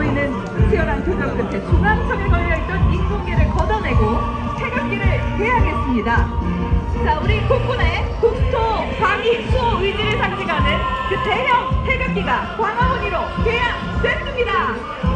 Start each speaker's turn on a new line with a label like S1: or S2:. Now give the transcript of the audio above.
S1: 보이는 치열한 교정 끝에 중앙청에 걸려있던 인공기를 걷어내고 태극기를 대항했습니다. 자, 우리 국군의 국토, 방위, 수호 의지를 상징하는 그 대형 태극기가 광화문으로 개항됐습니다.